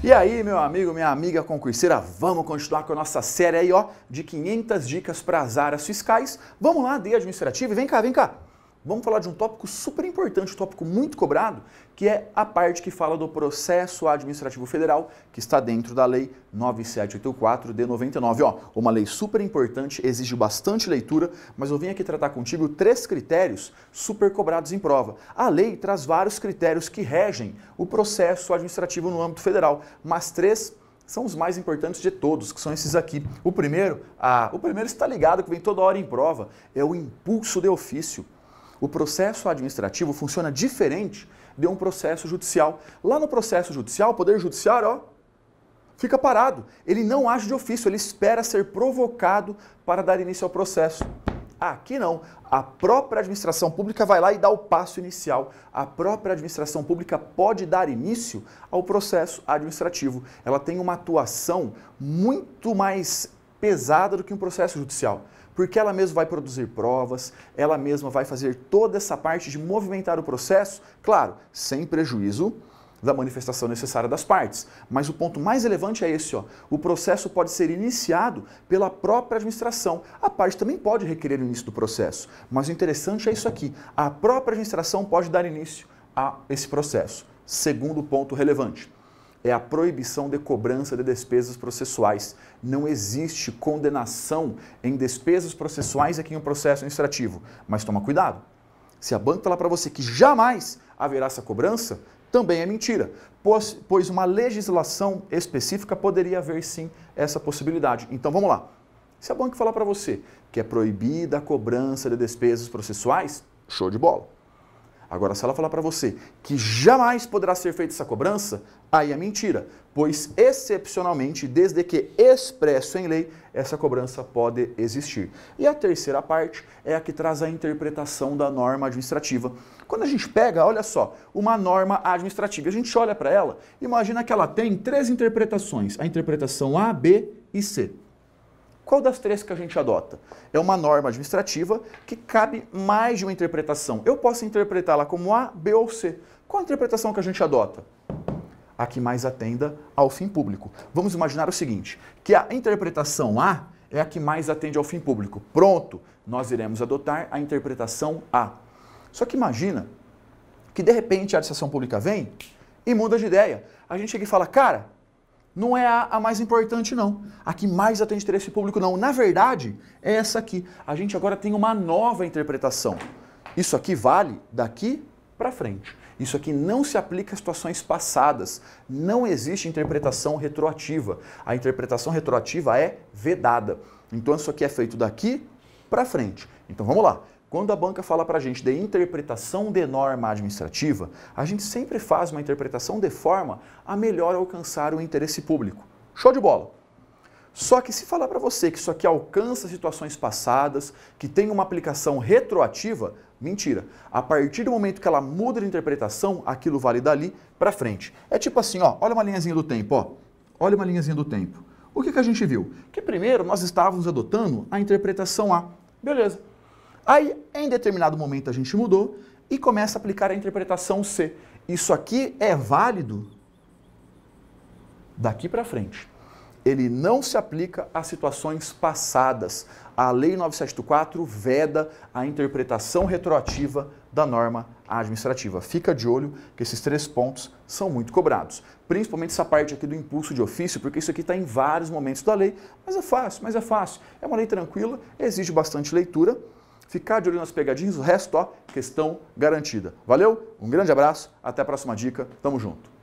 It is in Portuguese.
E aí, meu amigo, minha amiga concurseira, vamos continuar com a nossa série aí, ó, de 500 dicas para as áreas fiscais. Vamos lá, de administrativo, vem cá, vem cá. Vamos falar de um tópico super importante, um tópico muito cobrado, que é a parte que fala do processo administrativo federal, que está dentro da lei 9784 de 99. Ó, uma lei super importante, exige bastante leitura, mas eu vim aqui tratar contigo três critérios super cobrados em prova. A lei traz vários critérios que regem o processo administrativo no âmbito federal, mas três são os mais importantes de todos, que são esses aqui. O primeiro, ah, o primeiro está ligado, que vem toda hora em prova, é o impulso de ofício. O processo administrativo funciona diferente de um processo judicial. Lá no processo judicial, o Poder Judiciário, ó, fica parado. Ele não age de ofício, ele espera ser provocado para dar início ao processo. Aqui não. A própria administração pública vai lá e dá o passo inicial. A própria administração pública pode dar início ao processo administrativo. Ela tem uma atuação muito mais pesada do que um processo judicial porque ela mesma vai produzir provas, ela mesma vai fazer toda essa parte de movimentar o processo, claro, sem prejuízo da manifestação necessária das partes. Mas o ponto mais relevante é esse, ó. O processo pode ser iniciado pela própria administração. A parte também pode requerer o início do processo, mas o interessante é isso aqui. A própria administração pode dar início a esse processo. Segundo ponto relevante é a proibição de cobrança de despesas processuais. Não existe condenação em despesas processuais aqui em um processo administrativo. Mas toma cuidado. Se a banca falar para você que jamais haverá essa cobrança, também é mentira, pois, uma legislação específica poderia haver sim essa possibilidade. Então vamos lá. Se a banca falar para você que é proibida a cobrança de despesas processuais, show de bola. Agora, se ela falar para você que jamais poderá ser feita essa cobrança, aí é mentira, pois excepcionalmente, desde que expresso em lei, essa cobrança pode existir. E a terceira parte é a que traz a interpretação da norma administrativa. Quando a gente pega, olha só, uma norma administrativa, a gente olha para ela, imagina que ela tem três interpretações: a interpretação A, B e C. Qual das três que a gente adota? É uma norma administrativa que cabe mais de uma interpretação. Eu posso interpretá-la como A, B ou C. Qual a interpretação que a gente adota? A que mais atenda ao fim público. Vamos imaginar o seguinte, que a interpretação A é a que mais atende ao fim público. Pronto, nós iremos adotar a interpretação A. Só que imagina que de repente a administração pública vem e muda de ideia. A gente chega e fala, cara, não é a, a, mais importante, não. A que mais atende interesse público, não. Na verdade, é essa aqui. A gente agora tem uma nova interpretação. Isso aqui vale daqui para frente. Isso aqui não se aplica a situações passadas. Não existe interpretação retroativa. A interpretação retroativa é vedada. Então, isso aqui é feito daqui para frente. Então, vamos lá. Quando a banca fala para a gente de interpretação de norma administrativa, a gente sempre faz uma interpretação de forma a melhor alcançar o interesse público. Show de bola! Só que se falar para você que isso aqui alcança situações passadas, que tem uma aplicação retroativa, mentira. A partir do momento que ela muda de interpretação, aquilo vale dali para frente. É tipo assim, ó, olha uma linhazinha do tempo, ó. Olha uma linhazinha do tempo. O que, que a gente viu? Que primeiro nós estávamos adotando a interpretação A. Beleza. Aí, em determinado momento, a gente mudou e começa a aplicar a interpretação C. Isso aqui é válido daqui para frente. Ele não se aplica a situações passadas. A Lei 974 veda a interpretação retroativa da norma administrativa. Fica de olho que esses três pontos são muito cobrados. Principalmente essa parte aqui do impulso de ofício, porque isso aqui está em vários momentos da lei. Mas é fácil, mas é fácil. É uma lei tranquila, exige bastante leitura ficar de olho nas pegadinhas, o resto, ó, questão garantida. Valeu? Um grande abraço, até a próxima dica, tamo junto.